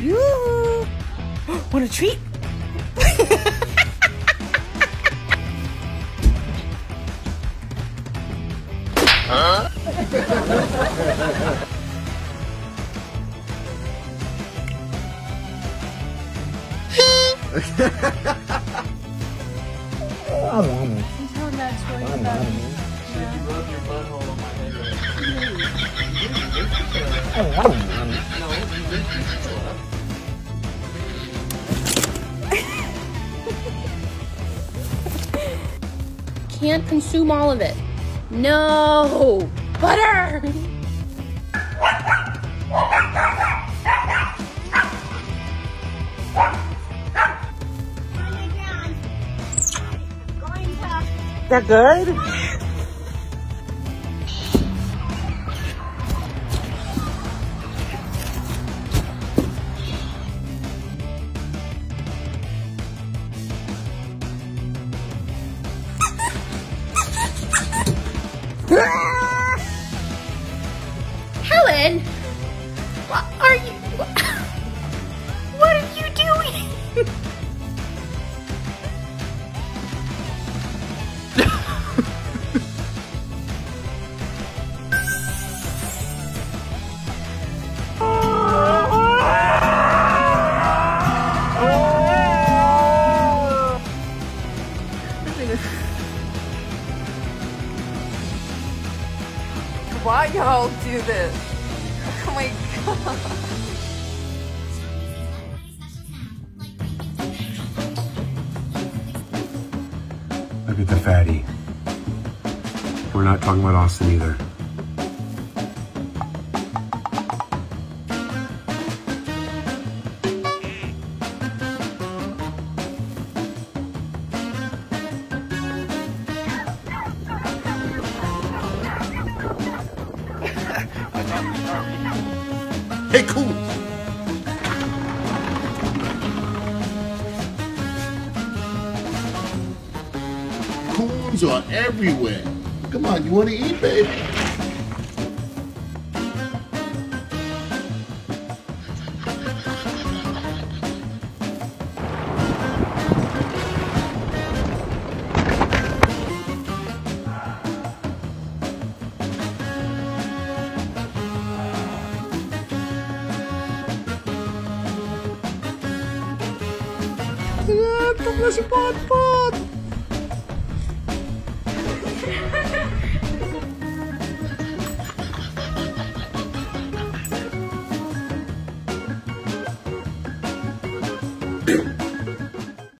You want a treat? huh? Until that's where you got Should you rub your butthole on my head? No, you lift your toe up. Can't consume all of it. No! Butter! That good? Why y'all do this? Oh my god. Look at the fatty. We're not talking about Austin either. Hey, cool. Coons are everywhere. Come on, you want to eat, baby? Mantap lah si Potpot. Thank